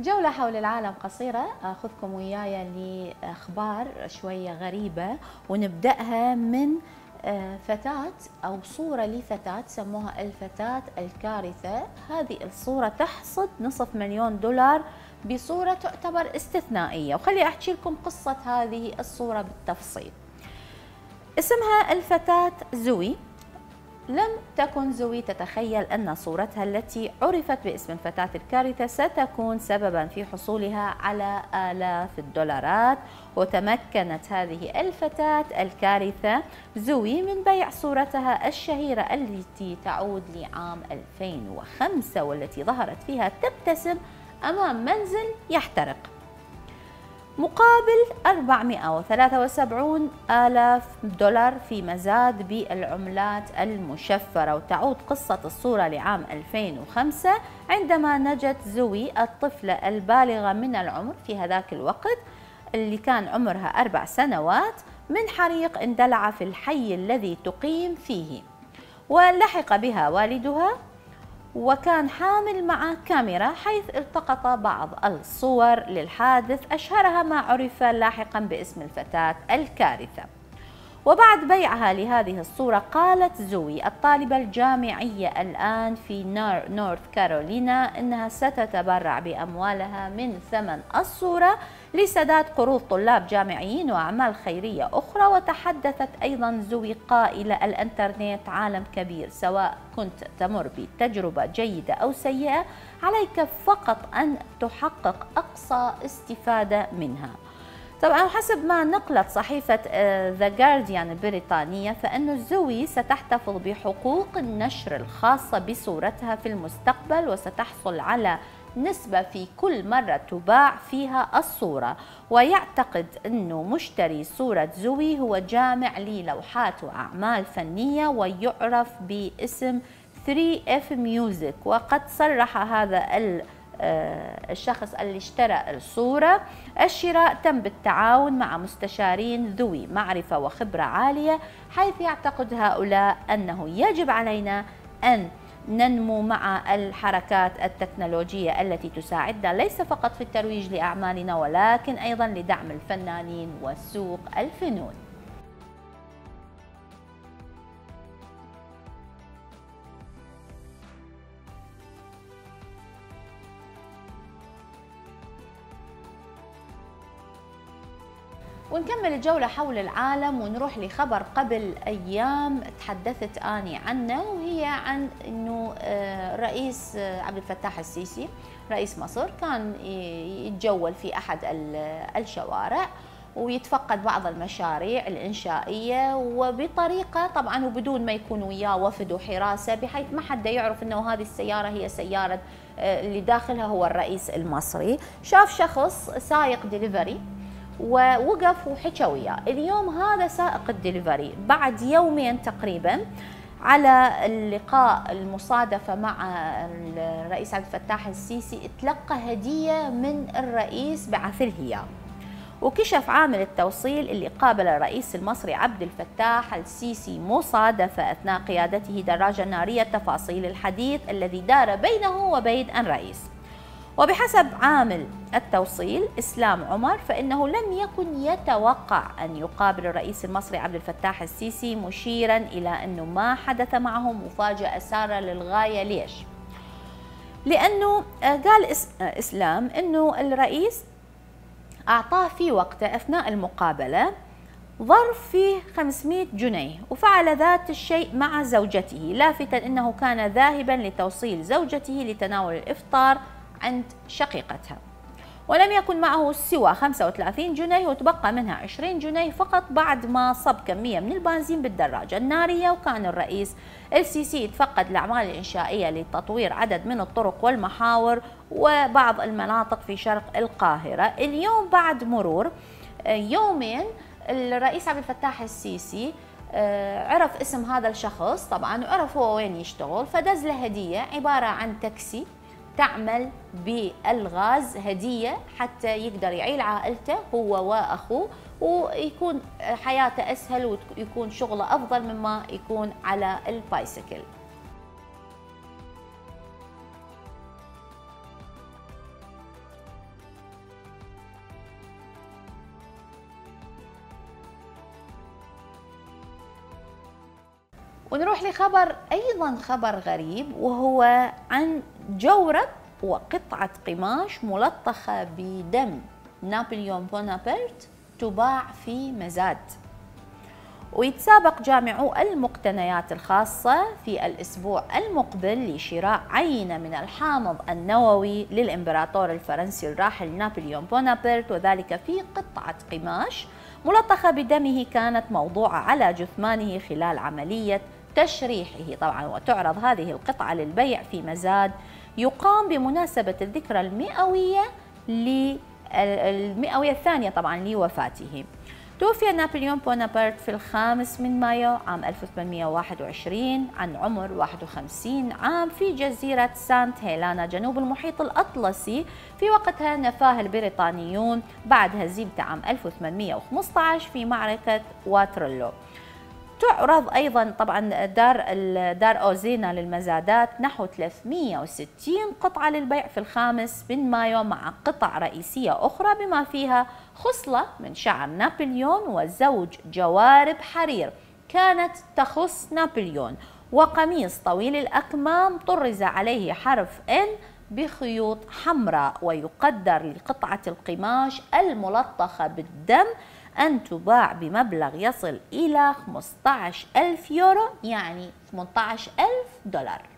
جولة حول العالم قصيرة. أخذكم وياي لأخبار شوية غريبة ونبدأها من آه، فتاة أو صورة لفتاة سموها الفتاة الكارثة. هذه الصورة تحصد نصف مليون دولار بصورة تعتبر استثنائية. وخلي أحكي لكم قصة هذه الصورة بالتفصيل. اسمها الفتاة زوي. لم تكن زوي تتخيل أن صورتها التي عرفت باسم الفتاة الكارثة ستكون سببا في حصولها على آلاف الدولارات. وتمكنت هذه الفتاة الكارثة زوي من بيع صورتها الشهيرة التي تعود لعام 2005 والتي ظهرت فيها تبتسم أمام منزل يحترق. مقابل 473 آلاف دولار في مزاد بالعملات المشفرة. وتعود قصة الصورة لعام 2005 عندما نجت زوي الطفلة البالغة من العمر في هذاك الوقت اللي كان عمرها أربع سنوات من حريق اندلع في الحي الذي تقيم فيه. ولحق بها والدها وكان حامل معه كاميرا حيث التقط بعض الصور للحادث أشهرها ما عرف لاحقا باسم الفتاة الكارثة. وبعد بيعها لهذه الصورة قالت زوي الطالبة الجامعية الآن في نورث كارولينا أنها ستتبرع بأموالها من ثمن الصورة لسداد قروض طلاب جامعيين وأعمال خيرية أخرى. وتحدثت أيضا زوي قائلة الأنترنت عالم كبير سواء كنت تمر بتجربة جيدة أو سيئة عليك فقط أن تحقق أقصى استفادة منها. طبعا حسب ما نقلت صحيفة ذا جارديان البريطانية فإن زوي ستحتفظ بحقوق النشر الخاصة بصورتها في المستقبل وستحصل على نسبة في كل مرة تباع فيها الصورة. ويعتقد أنه مشتري صورة زوي هو جامع للوحات وأعمال فنية ويعرف باسم 3F Music. وقد صرح هذا آه، الشخص اللي اشترى الصورة الشراء تم بالتعاون مع مستشارين ذوي معرفة وخبرة عالية حيث يعتقد هؤلاء أنه يجب علينا أن ننمو مع الحركات التكنولوجية التي تساعدنا ليس فقط في الترويج لأعمالنا ولكن أيضا لدعم الفنانين وسوق الفنون. ونكمل الجولة حول العالم ونروح لخبر قبل أيام تحدثت أني عنه وهي عن أنه الرئيس آه، عبد الفتاح السيسي رئيس مصر كان يتجول في أحد الشوارع ويتفقد بعض المشاريع الإنشائية وبطريقة طبعا وبدون ما يكون وياه وفد وحراسة بحيث ما حدا يعرف أنه هذه السيارة هي سيارة آه، اللي داخلها هو الرئيس المصري. شاف شخص سايق ديليفري ووقف وحكى وياه. اليوم هذا سائق الدليفري بعد يومين تقريبا على اللقاء المصادفة مع الرئيس عبد الفتاح السيسي تلقى هدية من الرئيس بعث اياه وكشف عامل التوصيل اللي قابل الرئيس المصري عبد الفتاح السيسي مصادفة أثناء قيادته دراجة نارية تفاصيل الحديث الذي دار بينه وبين الرئيس. وبحسب عامل التوصيل إسلام عمر فإنه لم يكن يتوقع أن يقابل الرئيس المصري عبد الفتاح السيسي مشيرا إلى أنه ما حدث معه مفاجأة سارة للغاية ليش؟ لأنه قال إسلام أنه الرئيس أعطاه في وقته أثناء المقابلة ظرف فيه 500 جنيه وفعل ذات الشيء مع زوجته لافتا أنه كان ذاهبا لتوصيل زوجته لتناول الإفطار عند شقيقتها. ولم يكن معه سوى 35 جنيه وتبقى منها 20 جنيه فقط بعد ما صب كمية من البنزين بالدراجة النارية. وكان الرئيس السيسي يتفقد الأعمال الإنشائية لتطوير عدد من الطرق والمحاور وبعض المناطق في شرق القاهرة. اليوم بعد مرور يومين الرئيس عبد الفتاح السيسي آه، عرف اسم هذا الشخص. طبعا وعرف هو وين يشتغل فدز له هدية عبارة عن تاكسي. تعمل بالغاز هدية حتى يقدر يعيل عائلته هو وأخوه ويكون حياته أسهل ويكون شغله أفضل مما يكون على البايسكل. ونروح لخبر أيضا خبر غريب وهو عن جورب وقطعة قماش ملطخة بدم. نابليون بونابرت تباع في مزاد. ويتسابق جامعو المقتنيات الخاصة في الأسبوع المقبل لشراء عينة من الحامض النووي للإمبراطور الفرنسي الراحل نابليون بونابرت وذلك في قطعة قماش ملطخة بدمه كانت موضوعة على جثمانه خلال عملية تشريحه طبعا وتعرض هذه القطعة للبيع في مزاد. يقام بمناسبة الذكرى المئوية المئوية الثانية طبعا لوفاته. توفي نابليون بونابرت في الخامس من مايو عام 1821 عن عمر 51 عام في جزيرة سانت هيلانا جنوب المحيط الأطلسي في وقتها نفاه البريطانيون بعد هزيمته عام 1815 في معركة واترلو. تعرض أيضا طبعا دار دار أوزينا للمزادات نحو 360 قطعة للبيع في الخامس من مايو مع قطع رئيسية أخرى بما فيها خصلة من شعر نابليون وزوج جوارب حرير. كانت تخص نابليون وقميص طويل الأكمام طرز عليه حرف ان بخيوط حمراء ويقدر لقطعة القماش الملطخة بالدم أن تباع بمبلغ يصل إلى 15 ألف يورو يعني 18 ألف دولار.